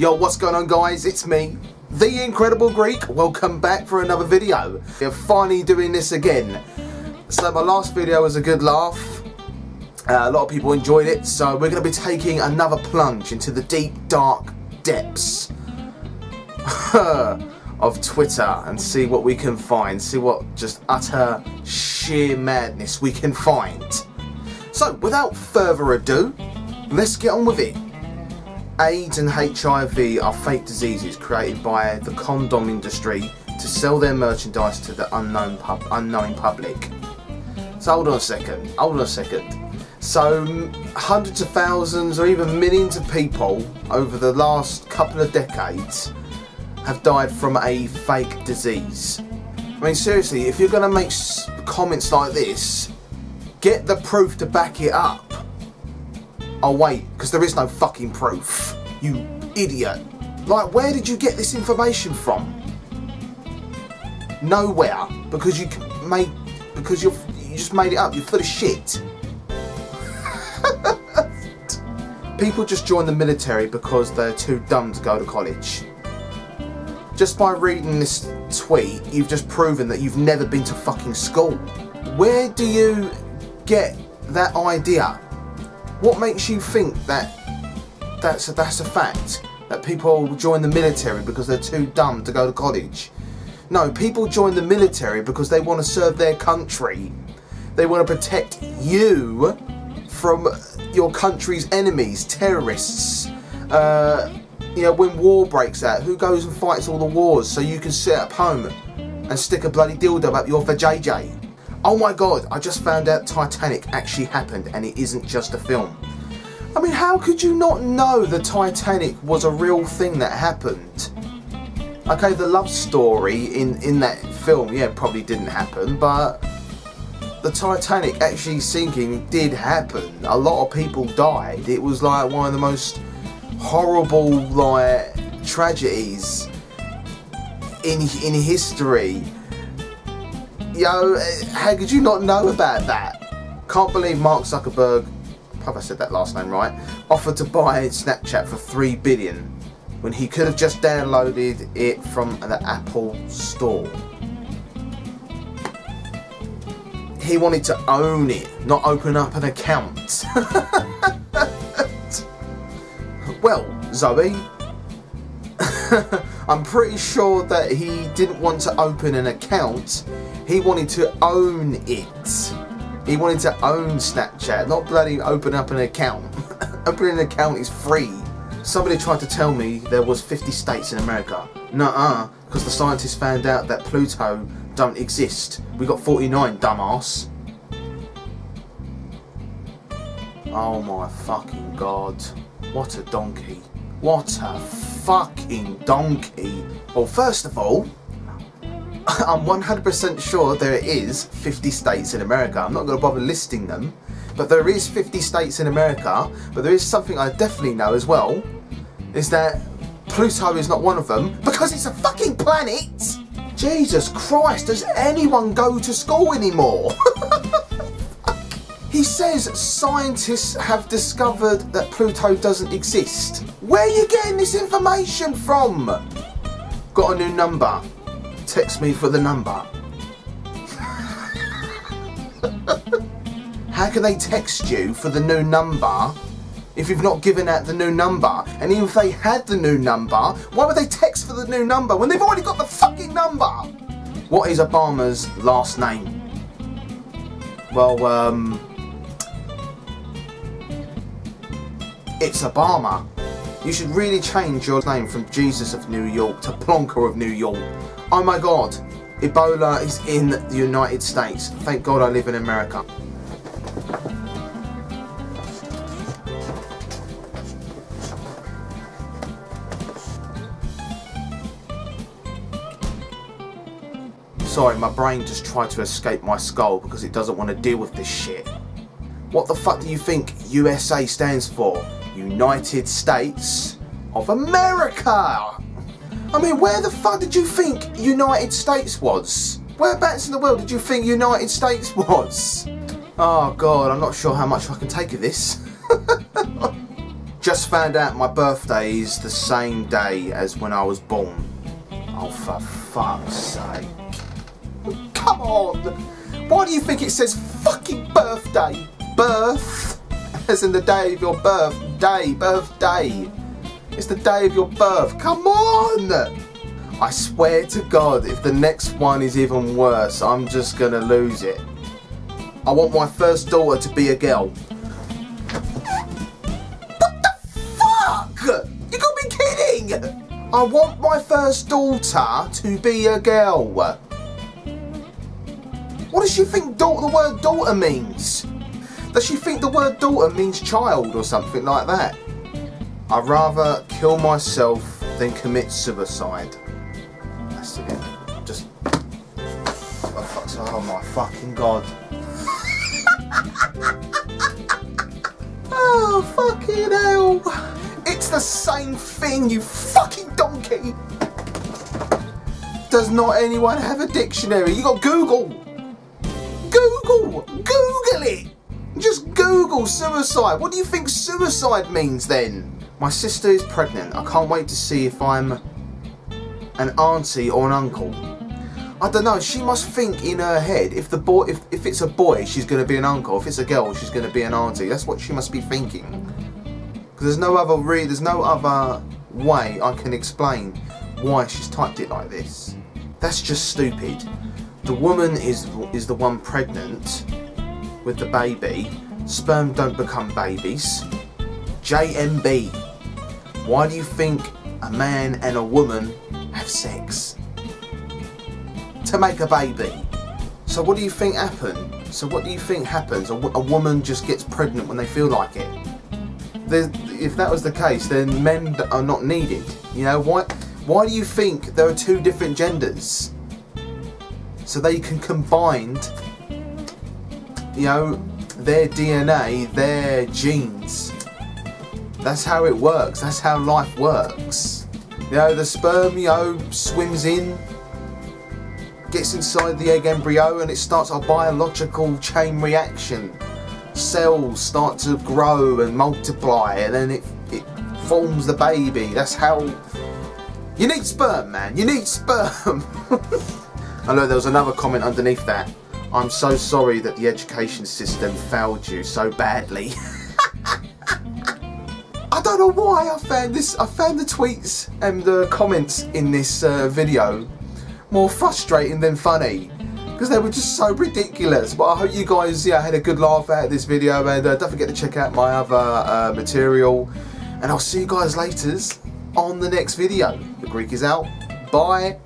Yo, what's going on guys? It's me, The Incredible Greek. Welcome back for another video. We're finally doing this again. So my last video was a good laugh. Uh, a lot of people enjoyed it, so we're going to be taking another plunge into the deep, dark depths of Twitter and see what we can find. See what just utter sheer madness we can find. So, without further ado, let's get on with it. AIDS and HIV are fake diseases created by the condom industry to sell their merchandise to the unknown pub unknowing public. So hold on a second, hold on a second. So hundreds of thousands or even millions of people over the last couple of decades have died from a fake disease. I mean seriously, if you're going to make comments like this, get the proof to back it up. Oh wait, because there is no fucking proof. You idiot. Like, where did you get this information from? Nowhere. Because you made, because you you just made it up. You're full of shit. People just join the military because they're too dumb to go to college. Just by reading this tweet, you've just proven that you've never been to fucking school. Where do you get that idea? What makes you think that that's a, that's a fact? That people join the military because they're too dumb to go to college? No, people join the military because they want to serve their country. They want to protect you from your country's enemies, terrorists. Uh, you know, when war breaks out, who goes and fights all the wars so you can sit at home and stick a bloody dildo up your vajayjay? Oh my god, I just found out Titanic actually happened and it isn't just a film. I mean, how could you not know the Titanic was a real thing that happened? Okay, the love story in, in that film, yeah, probably didn't happen, but the Titanic actually sinking did happen. A lot of people died. It was like one of the most horrible, like, tragedies in, in history Yo, eh, how could you not know about that? Can't believe Mark Zuckerberg, hope I said that last name right, offered to buy Snapchat for 3 billion when he could have just downloaded it from the Apple store. He wanted to own it, not open up an account. well, Zoe, I'm pretty sure that he didn't want to open an account he wanted to own it. He wanted to own Snapchat, not bloody open up an account. Opening an account is free. Somebody tried to tell me there was 50 states in America. Nuh-uh, because the scientists found out that Pluto don't exist. We got 49, dumbass. Oh my fucking god. What a donkey. What a fucking donkey. Well, first of all, I'm 100% sure there is 50 states in America. I'm not going to bother listing them, but there is 50 states in America. But there is something I definitely know as well, is that Pluto is not one of them because it's a fucking planet. Jesus Christ, does anyone go to school anymore? he says scientists have discovered that Pluto doesn't exist. Where are you getting this information from? Got a new number text me for the number. How can they text you for the new number if you've not given out the new number? And even if they had the new number, why would they text for the new number when they've already got the fucking number? What is Obama's last name? Well, um... It's Obama. You should really change your name from Jesus of New York to Plonker of New York. Oh my god, Ebola is in the United States. Thank god I live in America. Sorry, my brain just tried to escape my skull because it doesn't want to deal with this shit. What the fuck do you think USA stands for? United States of America! I mean, where the fuck did you think United States was? Whereabouts in the world did you think United States was? Oh god, I'm not sure how much I can take of this. Just found out my birthday is the same day as when I was born. Oh, for fuck's sake. Come on! Why do you think it says fucking birthday? Birth? As in the day of your birth. Day, birthday. It's the day of your birth. Come on! I swear to God, if the next one is even worse, I'm just gonna lose it. I want my first daughter to be a girl. What the fuck? You gotta be kidding! I want my first daughter to be a girl. What does she think the word daughter means? Does she think the word daughter means child or something like that? I'd rather kill myself than commit suicide. That's it. Just. Oh, oh my fucking god. oh, fucking hell. It's the same thing, you fucking donkey. Does not anyone have a dictionary? You got Google. Google. Google it. Just Google suicide. What do you think suicide means then? My sister is pregnant. I can't wait to see if I'm an auntie or an uncle. I don't know. She must think in her head if the boy, if, if it's a boy, she's going to be an uncle. If it's a girl, she's going to be an auntie. That's what she must be thinking. Because there's no other re there's no other way I can explain why she's typed it like this. That's just stupid. The woman is is the one pregnant with the baby. Sperm don't become babies. JMB. Why do you think a man and a woman have sex? To make a baby. So what do you think happened? So what do you think happens? A, a woman just gets pregnant when they feel like it. There's, if that was the case, then men are not needed. You know why? Why do you think there are two different genders? So they can combine, you know, their DNA, their genes. That's how it works. That's how life works. You know, the sperm, you know, swims in, gets inside the egg embryo, and it starts a biological chain reaction. Cells start to grow and multiply, and then it, it forms the baby. That's how. You need sperm, man. You need sperm. I know there was another comment underneath that. I'm so sorry that the education system failed you so badly. I don't know why I found this. I found the tweets and the comments in this uh, video more frustrating than funny because they were just so ridiculous. But I hope you guys yeah had a good laugh out of this video and uh, don't forget to check out my other uh, material. And I'll see you guys later on the next video. The Greek is out. Bye.